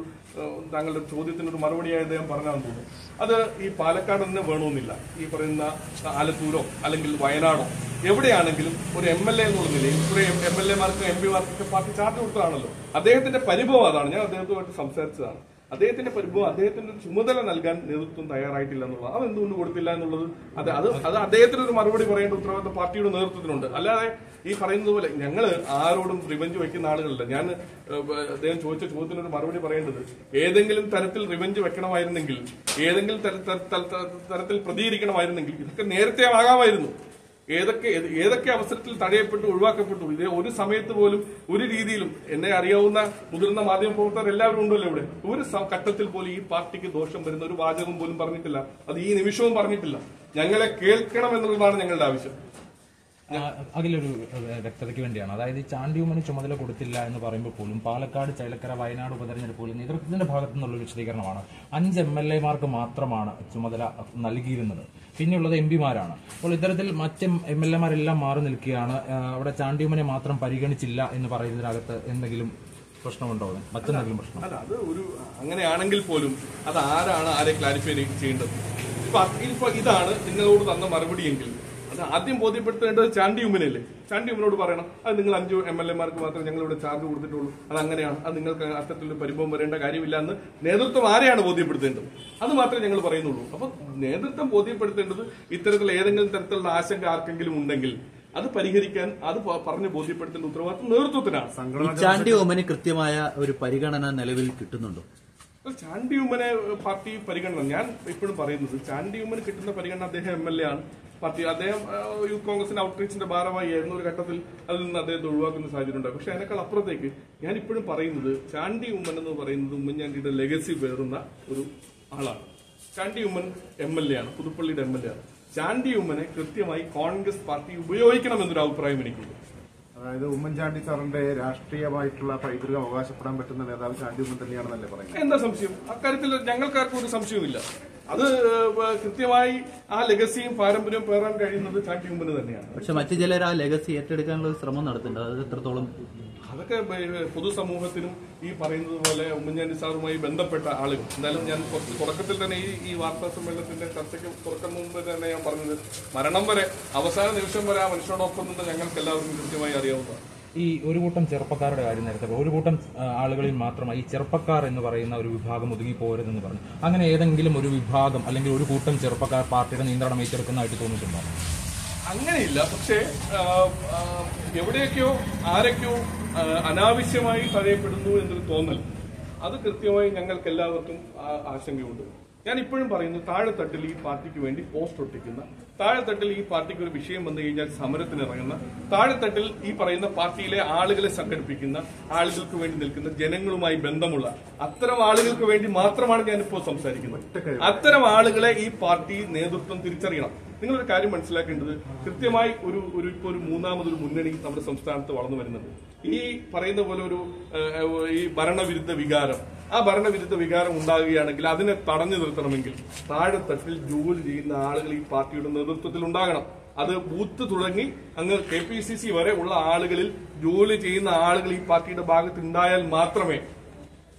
താങ്കളുടെ ചോദ്യത്തിന് ഒരു മറുപടിയായി അദ്ദേഹം പറഞ്ഞാന്ന് തോന്നുന്നു. അത് ഈ പാലക്കാട് തന്നെ വേണമെന്നില്ല. ഈ പറയുന്ന ആലത്തൂരോ അല്ലെങ്കിൽ വയനാടോ എവിടെയാണെങ്കിലും ഒരു എം എൽ എ എന്നുള്ള നിലയിൽ ഒരു എം എൽ എമാർക്കും എം പിമാർക്കൊക്കെ പാർട്ടി ചാർജ് കൊടുത്തതാണല്ലോ. അദ്ദേഹത്തിന്റെ പരിഭവം അതാണ്. ഞാൻ അദ്ദേഹത്തുമായിട്ട് സംസാരിച്ചതാണ്. അദ്ദേഹത്തിന്റെ പരിഭവം അദ്ദേഹത്തിന്റെ ഒരു ചുമതല നൽകാൻ നേതൃത്വം തയ്യാറായിട്ടില്ല എന്നുള്ളത് അത് എന്തുകൊണ്ട് കൊടുത്തില്ല എന്നുള്ളത് അത് അത് അത് അദ്ദേഹത്തിന് ഒരു മറുപടി പറയേണ്ട ഉത്തരവാദിത്തം പാർട്ടിയുടെ നേതൃത്വത്തിനുണ്ട്. അല്ലാതെ ഈ പറയുന്നത് പോലെ ഞങ്ങൾ ആരോടും റിവഞ്ച് വയ്ക്കുന്ന ആളുകളല്ല. ഞാൻ അദ്ദേഹം ചോദിച്ച ചോദ്യത്തിന് ഒരു മറുപടി പറയേണ്ടത് ഏതെങ്കിലും തരത്തിൽ റിവഞ്ച് വെക്കണമായിരുന്നെങ്കിൽ ഏതെങ്കിലും തര- തര- തര- തരത്തിൽ പ്രതികരിക്കണമായിരുന്നെങ്കിൽ ഇതൊക്കെ നേരത്തെ ആകാമായിരുന്നു ഏതൊക്കെ ഏതൊക്കെ അവസരത്തിൽ തടയപ്പെട്ടു ഒഴിവാക്കപ്പെട്ടു ഇതേ ഒരു സമയത്ത് പോലും ഒരു രീതിയിലും എന്നെ അറിയാവുന്ന മുതിർന്ന മാധ്യമ പ്രവർത്തകർ എല്ലാവരും ഉണ്ടല്ലോ ഇവിടെ. ഒരു ഘട്ടത്തിൽ പോലും ഈ പാർട്ടിക്ക് ദോഷം വരുന്ന ഒരു വാചകം പോലും പറഞ്ഞിട്ടില്ല. അത് ഈ നിമിഷവും പറഞ്ഞിട്ടില്ല. ഞങ്ങളെ കേൾക്കണം എന്നുള്ളതാണ് ഞങ്ങളുടെ ആവശ്യം. അതിലൊരു വ്യക്തതയ്ക്ക് വേണ്ടിയാണ്. അതായത് ചാണ്ടിയുമ്മന് ചുമതല കൊടുത്തില്ല എന്ന് പറയുമ്പോൾ പോലും പാലക്കാട് ചൈലക്കര വയനാട് ഉപതെരഞ്ഞെടുപ്പിൽ നേതൃത്വത്തിന്റെ ഭാഗത്തു നിന്നുള്ള വിശദീകരണമാണ്. അഞ്ച് എം എൽ എമാർക്ക് മാത്രമാണ് ചുമതല നൽകിയിരുന്നത്. പിന്നെയുള്ളത് എം പിമാരാണ്. അപ്പോൾ ഇത്തരത്തിൽ മറ്റ് എം എൽ എമാരെല്ലാം മാറി നിൽക്കുകയാണ്. അവിടെ ചാണ്ടിയുമ്മനെ മാത്രം പരിഗണിച്ചില്ല എന്ന് പറയുന്നതിനകത്ത് എന്തെങ്കിലും പ്രശ്നമുണ്ടോ മറ്റെന്തെങ്കിലും പ്രശ്നം? അല്ല അത് ഒരു അങ്ങനെയാണെങ്കിൽ പോലും അത് ആരാണ് ആരെ ക്ലാരിഫൈ ചെയ്യേണ്ടത്? ഇപ്പൊ ഇതാണ് നിങ്ങളോട് തന്ന മറുപടിയെങ്കിൽ ആദ്യം ബോധ്യപ്പെടുത്തേണ്ടത് ചാണ്ടി ഉമ്മനല്ലേ? ചാണ്ടി ഉമ്മനോട് പറയണം അത് നിങ്ങൾ അഞ്ച് എം എൽ എമാർക്ക് മാത്രമേ ഞങ്ങൾ ഇവിടെ ചാർജ് കൊടുത്തിട്ടുള്ളൂ. അത് അങ്ങനെയാണ്. അത് നിങ്ങൾക്ക് അത്തരത്തിലൊരു പരിഭവം വരേണ്ട കാര്യമില്ല എന്ന് നേതൃത്വം ആരെയാണ് ബോധ്യപ്പെടുത്തേണ്ടത്? അത് മാത്രമേ ഞങ്ങൾ പറയുന്നുള്ളൂ. അപ്പൊ നേതൃത്വം ബോധ്യപ്പെടുത്തേണ്ടത് ഇത്തരത്തിൽ ഏതെങ്കിലും തരത്തിലുള്ള ആശങ്ക ആർക്കെങ്കിലും ഉണ്ടെങ്കിൽ അത് പരിഹരിക്കാൻ അത് പറഞ്ഞ് ബോധ്യപ്പെടുത്തേണ്ട ഉത്തരവാദിത്വം നേതൃത്വത്തിനാണ്. ചാണ്ടി ഓമന് കൃത്യമായ ഒരു പരിഗണന നിലവിൽ കിട്ടുന്നുണ്ടോ? ചാണ്ടി ഉമ്മനെ പാർട്ടി പരിഗണന. ഞാൻ ഇപ്പോഴും പറയുന്നത് ചാണ്ടി ഉമ്മന് കിട്ടുന്ന പരിഗണന അദ്ദേഹം എം എൽ എ ആണ്. പാർട്ടി അദ്ദേഹം യൂത്ത് കോൺഗ്രസിന്റെ ഔട്ട്റീച്ചിന്റെ ആയിരുന്നു. ഒരു ഘട്ടത്തിൽ അതിൽ നിന്ന് അദ്ദേഹത്തെ ഒഴിവാക്കുന്ന സാഹചര്യം ഉണ്ടായി. പക്ഷെ അതിനേക്കാൾ അപ്പുറത്തേക്ക് ഞാൻ ഇപ്പോഴും പറയുന്നത് ചാണ്ടി ഉമ്മൻ എന്ന് പറയുന്നത് ഉമ്മൻചാണ്ടിയുടെ ലെഗസി വേറുന്ന ഒരു ആളാണ്. Chandy Oommen M L A ആണ് പുതുപ്പള്ളിയുടെ എം എൽ എ ആണ്. ചാണ്ടി ഉമ്മനെ കൃത്യമായി കോൺഗ്രസ് പാർട്ടി ഉപയോഗിക്കണം എന്നൊരു അഭിപ്രായം എനിക്കുണ്ട്. അതായത് ഉമ്മൻചാണ്ടി സാറിന്റെ രാഷ്ട്രീയമായിട്ടുള്ള പൈതൃകം അവകാശപ്പെടാൻ പറ്റുന്ന നേതാവ് ചാണ്ടി ഉമ്മൻ തന്നെയാണെന്നല്ലേ പറയുന്നത്? എന്താ സംശയം? അക്കാര്യത്തിൽ ഞങ്ങൾക്കാർക്കും ഒരു സംശയവുമില്ല. അത് കൃത്യമായി ആ ലെഗസിയും പാരമ്പര്യവും പേറാൻ കഴിയുന്നത് ചാണ്ടി ഉമ്മന് തന്നെയാണ്. പക്ഷെ മറ്റു ചിലർ ആ ലെഗസി ഏറ്റെടുക്കാനുള്ള ശ്രമം നടത്തുന്നുണ്ട്. അത് എത്രത്തോളം അതൊക്കെ പൊതുസമൂഹത്തിനും ഈ പറയുന്നത് പോലെ ഉമ്മൻചാണ്ടി സാറുമായി ബന്ധപ്പെട്ട ആളുകൾ. എന്തായാലും ഞാൻ തുടക്കത്തിൽ തന്നെ ഈ ഈ വാർത്താ സമ്മേളനത്തിന്റെ ചർച്ചയ്ക്ക് തുടക്കം മുമ്പ് തന്നെ ഞാൻ പറഞ്ഞത് മരണം വരെ അവസാന നിമിഷം വരെ ആ മനുഷ്യനോടൊപ്പം നിന്ന് ഞങ്ങൾക്ക് എല്ലാവർക്കും കൃത്യമായി അറിയാവുന്നതാണ്. ഈ ഒരു കൂട്ടം ചെറുപ്പക്കാരുടെ കാര്യം നേരത്തെ ഒരു കൂട്ടം ആളുകളിൽ മാത്രമായി ഈ ചെറുപ്പക്കാർ എന്ന് പറയുന്ന ഒരു വിഭാഗം ഒതുങ്ങി പോരുതെന്ന് പറഞ്ഞു. അങ്ങനെ ഏതെങ്കിലും ഒരു വിഭാഗം അല്ലെങ്കിൽ ഒരു കൂട്ടം ചെറുപ്പക്കാർ പാർട്ടിയുടെ നിയന്ത്രണം ഏറ്റെടുക്കുന്നതായിട്ട് തോന്നിയിട്ടുണ്ടോ? അങ്ങനെയില്ല. പക്ഷേ എവിടെയൊക്കെയോ ആരൊക്കെയോ അനാവശ്യമായി തടയപ്പെടുന്നു എന്നൊരു തോന്നൽ. അത് കൃത്യമായി ഞങ്ങൾക്ക് എല്ലാവർക്കും ആശങ്കയുണ്ട്. ഞാൻ ഇപ്പോഴും പറയുന്നു താഴെത്തട്ടിൽ ഈ പാർട്ടിക്ക് വേണ്ടി പോസ്റ്റ് ഒട്ടിക്കുന്ന താഴെത്തട്ടിൽ ഈ പാർട്ടിക്ക് ഒരു വിഷയം വന്നു കഴിഞ്ഞാൽ സമരത്തിന് ഇറങ്ങുന്ന താഴെത്തട്ടിൽ ഈ പറയുന്ന പാർട്ടിയിലെ ആളുകളെ സംഘടിപ്പിക്കുന്ന ആളുകൾക്ക് വേണ്ടി നിൽക്കുന്ന ജനങ്ങളുമായി ബന്ധമുള്ള അത്തരം ആളുകൾക്ക് വേണ്ടി മാത്രമാണ് ഞാനിപ്പോൾ സംസാരിക്കുന്നത്. അത്തരം ആളുകളെ ഈ പാർട്ടി നേതൃത്വം തിരിച്ചറിയണം. നിങ്ങളൊരു കാര്യം മനസ്സിലാക്കേണ്ടത് കൃത്യമായി ഒരു ഒരു ഇപ്പോൾ ഒരു മൂന്നാമതൊരു മുന്നണി നമ്മുടെ സംസ്ഥാനത്ത് വളർന്നു വരുന്നുണ്ട്. ഈ പറയുന്ന പോലെ ഒരു ഈ ഭരണവിരുദ്ധ വികാരം ആ ഭരണവിരുദ്ധ വികാരം ഉണ്ടാകുകയാണെങ്കിൽ അതിനെ തടഞ്ഞു നിർത്തണമെങ്കിൽ താഴെത്തട്ടിൽ ജോലി ചെയ്യുന്ന ആളുകൾ ഈ പാർട്ടിയുടെ നേതൃത്വത്തിൽ ഉണ്ടാകണം. അത് ബൂത്ത് തുടങ്ങി അങ്ങ് കെ പി സി സി വരെ ഉള്ള ആളുകളിൽ ജോലി ചെയ്യുന്ന ആളുകൾ ഈ പാർട്ടിയുടെ ഭാഗത്ത് ഉണ്ടായാൽ മാത്രമേ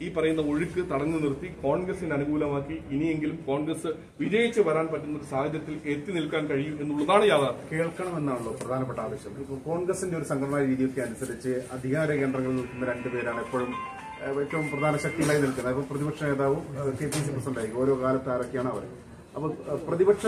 ഈ പറയുന്ന ഒഴുക്ക് തടഞ്ഞു നിർത്തി കോൺഗ്രസിന് അനുകൂലമാക്കി ഇനിയെങ്കിലും കോൺഗ്രസ് വിജയിച്ച് വരാൻ പറ്റുന്ന ഒരു സാഹചര്യത്തിൽ എത്തി നിൽക്കാൻ കഴിയും എന്നുള്ളതാണ് യാഥാർത്ഥ്യം. കേൾക്കണമെന്നാണല്ലോ പ്രധാനപ്പെട്ട ആവശ്യം. ഇപ്പോൾ കോൺഗ്രസിന്റെ ഒരു സംഘടനാ രീതിയൊക്കെ അനുസരിച്ച് അധികാര കേന്ദ്രങ്ങളിൽ നിൽക്കുന്ന രണ്ടുപേരാണ് എപ്പോഴും ഏറ്റവും പ്രധാന ശക്തികളായി നിൽക്കുന്നത്. അപ്പോൾ പ്രതിപക്ഷ നേതാവും കെ പി സി പ്രസിഡന്റായിരിക്കും. ഓരോ കാലത്ത് ആരൊക്കെയാണ് അവർ അപ്പോൾ പ്രതിപക്ഷ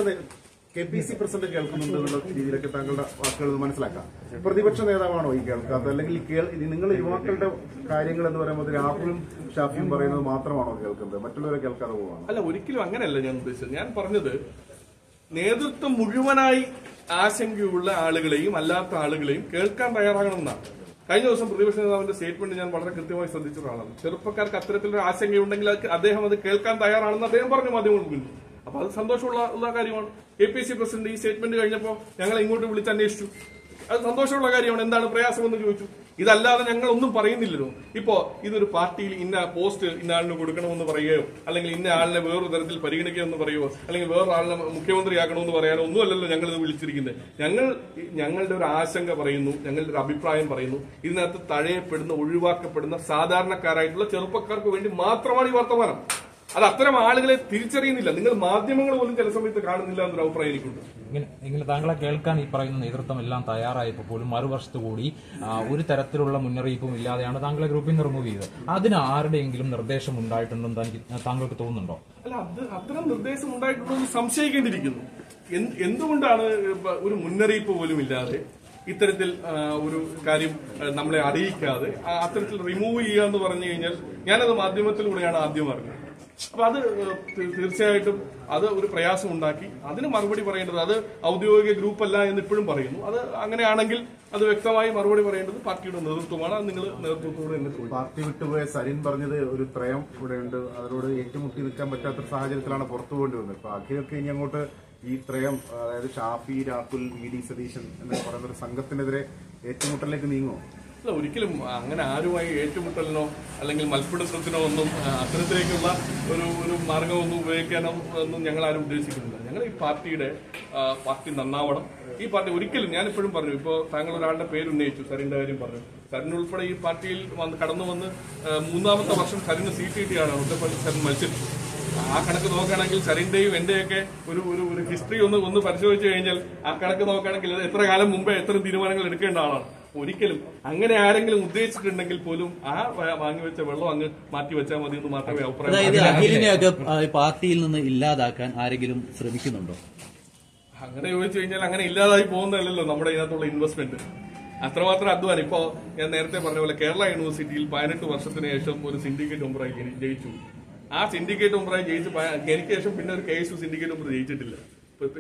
കെ പി സി പ്രസിഡന്റ് കേൾക്കുന്നുണ്ട് എന്നുള്ള രീതിയിലൊക്കെ താങ്കളുടെ വാക്കുകൾ മനസ്സിലാക്കാം. പ്രതിപക്ഷ നേതാവാണോ ഈ കേൾക്കാത്തത്? അല്ലെങ്കിൽ നിങ്ങൾ യുവാക്കളുടെ കാര്യങ്ങൾ എന്ന് പറയുമ്പോൾ രാഹുലും ഷാഫിയും പറയുന്നത് മാത്രമാണോ കേൾക്കുന്നത്? മറ്റുള്ളവരെ കേൾക്കാതെ പോവാണ് അല്ല ഒരിക്കലും അങ്ങനെയല്ല ഞാൻ ഉദ്ദേശിച്ചത്. ഞാൻ പറഞ്ഞത് നേതൃത്വം മുഴുവനായി ആശങ്കയുള്ള ആളുകളെയും അല്ലാത്ത ആളുകളെയും കേൾക്കാൻ തയ്യാറാകണമെന്നാണ്. കഴിഞ്ഞ ദിവസം പ്രതിപക്ഷ നേതാവിന്റെ സ്റ്റേറ്റ്മെന്റ് ഞാൻ വളരെ കൃത്യമായി ശ്രദ്ധിച്ചതാണ്. ചെറുപ്പക്കാർക്ക് അത്തരത്തിലൊരു ആശങ്കയുണ്ടെങ്കിൽ അദ്ദേഹം അത് കേൾക്കാൻ തയ്യാറാണെന്ന് അദ്ദേഹം പറഞ്ഞു മാധ്യമങ്ങൾക്ക് മുന്നിൽ അപ്പൊ അത് സന്തോഷമുള്ള ഉള്ള കാര്യമാണ്. എ പി സി പ്രസിഡന്റ് ഈ സ്റ്റേറ്റ്മെന്റ് കഴിഞ്ഞപ്പോൾ ഞങ്ങൾ ഇങ്ങോട്ട് വിളിച്ച് അന്വേഷിച്ചു. അത് സന്തോഷമുള്ള കാര്യമാണ്. എന്താണ് പ്രയാസമെന്ന് ചോദിച്ചു. ഇതല്ലാതെ ഞങ്ങൾ ഒന്നും പറയുന്നില്ലല്ലോ. ഇപ്പോ ഇതൊരു പാർട്ടിയിൽ ഇന്ന പോസ്റ്റ് ഇന്ന ആളിന് കൊടുക്കണമെന്ന് പറയുകയോ അല്ലെങ്കിൽ ഇന്ന ആളിനെ വേറൊരു തരത്തിൽ പരിഗണിക്കണമെന്ന് പറയുകയോ അല്ലെങ്കിൽ വേറെ ആളിനെ മുഖ്യമന്ത്രിയാക്കണമെന്ന് പറയാനോ ഒന്നുമല്ലല്ലോ ഞങ്ങൾ ഇത് വിളിച്ചിരിക്കുന്നത്. ഞങ്ങൾ ഞങ്ങളുടെ ഒരു ആശങ്ക പറയുന്നു ഞങ്ങളുടെ ഒരു അഭിപ്രായം പറയുന്നു. ഇതിനകത്ത് തഴയപ്പെടുന്ന ഒഴിവാക്കപ്പെടുന്ന സാധാരണക്കാരായിട്ടുള്ള ചെറുപ്പക്കാർക്ക് വേണ്ടി മാത്രമാണ് ഈ വർത്തമാനം. അത് അത്തരം ആളുകളെ തിരിച്ചറിയുന്നില്ല. നിങ്ങൾ മാധ്യമങ്ങൾ പോലും ചില സമയത്ത് കാണുന്നില്ല എന്നൊരു അഭിപ്രായം എനിക്കുണ്ട് ഇങ്ങനെ താങ്കളെ കേൾക്കാൻ ഈ പറയുന്ന നേതൃത്വം എല്ലാം തയ്യാറായപ്പോൾ പോലും മറുവർഷത്തുകൂടി കൂടി ഒരു തരത്തിലുള്ള മുന്നറിയിപ്പും ഇല്ലാതെയാണ് താങ്കളെ ഗ്രൂപ്പിൽ നിന്ന് റിമൂവ് ചെയ്തത്. അതിന് ആരുടെയെങ്കിലും നിർദ്ദേശം ഉണ്ടായിട്ടുണ്ടെന്ന് താങ്കൾക്ക് തോന്നുന്നുണ്ടോ? അല്ല അത് അത്തരം നിർദ്ദേശം ഉണ്ടായിട്ടുണ്ടോ എന്ന് സംശയിക്കേണ്ടിയിരിക്കുന്നു. എന്തുകൊണ്ടാണ് ഒരു മുന്നറിയിപ്പ് പോലും ഇല്ലാതെ ഇത്തരത്തിൽ ഒരു കാര്യം നമ്മളെ അറിയിക്കാതെ അത്തരത്തിൽ റിമൂവ് ചെയ്യുക എന്ന് പറഞ്ഞു കഴിഞ്ഞാൽ ഞാനത് മാധ്യമത്തിലൂടെയാണ് ആദ്യം അറിഞ്ഞത്. അപ്പൊ അത് തീർച്ചയായിട്ടും അത് ഒരു പ്രയാസം ഉണ്ടാക്കി അതിന് മറുപടി പറയേണ്ടത് അത് ഔദ്യോഗിക ഗ്രൂപ്പ് അല്ല എന്ന് ഇപ്പോഴും പറയുന്നു. അത് അങ്ങനെയാണെങ്കിൽ അത് വ്യക്തമായി മറുപടി പറയേണ്ടത് പാർട്ടിയുടെ നേതൃത്വമാണ്. അത് നിങ്ങൾ നേതൃത്വത്തോട് തന്നെ പാർട്ടി വിട്ടുപോയ സരിൻ പറഞ്ഞത് ഒരു ത്രയം ഇവിടെ ഉണ്ട് അതിനോട് ഏറ്റുമുട്ടി നിൽക്കാൻ പറ്റാത്ത സാഹചര്യത്തിലാണ് പുറത്തു കൊണ്ടുവന്നത് വന്നത് ഇപ്പൊ അഖിലൊക്കെ ഇനി അങ്ങോട്ട് ഈ ത്രയം അതായത് ഷാഫി രാഹുൽ വി. ഡി. സതീശൻ എന്നൊക്കെ പറയുന്ന ഒരു സംഘത്തിനെതിരെ ഏറ്റുമുട്ടലിലേക്ക് നീങ്ങുമോ? അല്ല ഒരിക്കലും അങ്ങനെ ആരുമായി ഏറ്റുമുട്ടലിനോ അല്ലെങ്കിൽ മൽപ്പിടുത്തത്തിനോ ഒന്നും അത്തരത്തിലേക്കുള്ള ഒരു ഒരു മാർഗമൊന്നും ഉപയോഗിക്കാനോ ഒന്നും ഞങ്ങൾ ആരും ഉദ്ദേശിക്കുന്നില്ല. ഞങ്ങൾ ഈ പാർട്ടിയുടെ പാർട്ടി നന്നാവണം. ഈ പാർട്ടി ഒരിക്കലും ഞാനിപ്പോഴും പറഞ്ഞു ഇപ്പോൾ താങ്കൾ ഒരാളുടെ പേര് ഉന്നയിച്ചു സരിന്റെ കാര്യം പറഞ്ഞു. സരിൻ ഈ പാർട്ടിയിൽ വന്ന് കടന്നു വന്ന് മൂന്നാമത്തെ വർഷം സരിന് സീറ്റ് ആണ് ഉത്തരപ്രദേശ് സരിൻ മത്സരിച്ചു. ആ കണക്ക് നോക്കുകയാണെങ്കിൽ സരിന്റെയും എന്റെയൊക്കെ ഒരു ഒരു ഒരു ഹിസ്റ്ററി ഒന്ന് ഒന്ന് പരിശോധിച്ചു കഴിഞ്ഞാൽ ആ കണക്ക് നോക്കുകയാണെങ്കിൽ എത്ര കാലം മുമ്പേ എത്ര തീരുമാനങ്ങൾ എടുക്കേണ്ട ആളാണ്. ഒരിക്കലും അങ്ങനെ ആരെങ്കിലും ഉദ്ദേശിച്ചിട്ടുണ്ടെങ്കിൽ പോലും ആ വാങ്ങി വാങ്ങിവെച്ച വെള്ളം അങ്ങ് മാറ്റി വെച്ചാൽ മതി എന്ന് മാത്രമേ അഭിപ്രായം അഖിലിനെയൊക്കെ പാർട്ടിയിൽ നിന്ന് ഇല്ലാതാക്കാൻ ആരെങ്കിലും ശ്രമിക്കുന്നുണ്ടോ? അങ്ങനെ ചോദിച്ചു കഴിഞ്ഞാൽ അങ്ങനെ ഇല്ലാതായി പോകുന്നതല്ലല്ലോ നമ്മുടെ ഇതിനകത്തുള്ള ഇൻവെസ്റ്റ്മെന്റ് അത്രമാത്രം അധ്വാനം. ഇപ്പോ ഞാൻ നേരത്തെ പറഞ്ഞ പോലെ കേരള യൂണിവേഴ്സിറ്റിയിൽ പതിനെട്ട് വർഷത്തിന് ശേഷം ഒരു സിൻഡിക്കേറ്റ് മെമ്പറായി ജനി- ജയിച്ചു. ആ സിൻഡിക്കേറ്റ് മെമ്പറായി ജയിച്ച് എനിക്ക് ശേഷം പിന്നെ ഒരു കേസ് സിൻഡിക്കേറ്റ് മെമ്പർ ജയിച്ചിട്ടില്ല.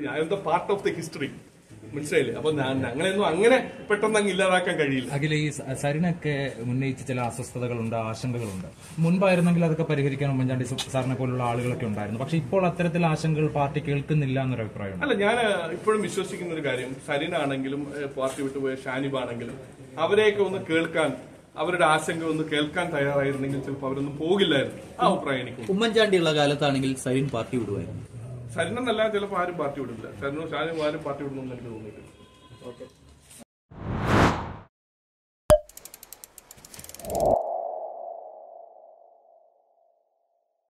ഞാൻ എന്താ പാർട്ട് ഓഫ് ദി ഹിസ്റ്ററി മനസ്സിലായില്ലേ? അപ്പൊ ഞാൻ- ഞങ്ങളെയൊന്നും അങ്ങനെ പെട്ടെന്ന് അങ്ങ് ഇല്ലാതാക്കാൻ കഴിയില്ല. അഖില ഈ സരിനൊക്കെ ഉന്നയിച്ച ചില അസ്വസ്ഥതകളുണ്ട് ആശങ്കകളുണ്ട്. മുൻപായിരുന്നെങ്കിൽ അതൊക്കെ പരിഹരിക്കാൻ ഉമ്മൻചാണ്ടി സാറിനെ പോലുള്ള ആളുകളൊക്കെ ഉണ്ടായിരുന്നു. പക്ഷെ ഇപ്പോൾ അത്തരത്തിൽ ആശങ്കകൾ പാർട്ടി കേൾക്കുന്നില്ല എന്നൊരു അഭിപ്രായം അല്ല ഞാൻ ഇപ്പോഴും വിശ്വസിക്കുന്ന ഒരു കാര്യം. സരിനാണെങ്കിലും പാർട്ടി വിട്ടുപോയ ഷാനിബാണെങ്കിലും അവരെയൊക്കെ ഒന്ന് കേൾക്കാൻ അവരുടെ ആശങ്ക ഒന്ന് കേൾക്കാൻ തയ്യാറായിരുന്നെങ്കിൽ ചിലപ്പോൾ അവരൊന്നും പോകില്ലായിരുന്നു. ആ അഭിപ്രായം എനിക്ക് ഉമ്മൻചാണ്ടിയുള്ള കാലത്താണെങ്കിൽ സരിൻ പാർട്ടി വിടുമായിരുന്നു. സരിനെന്നല്ല ചിലപ്പോൾ ആരും പാർട്ടി വിടില്ല. ശരണും ഷാനും ആരും പാർട്ടി വിടുന്നു എനിക്ക് തോന്നിയിട്ടില്ല.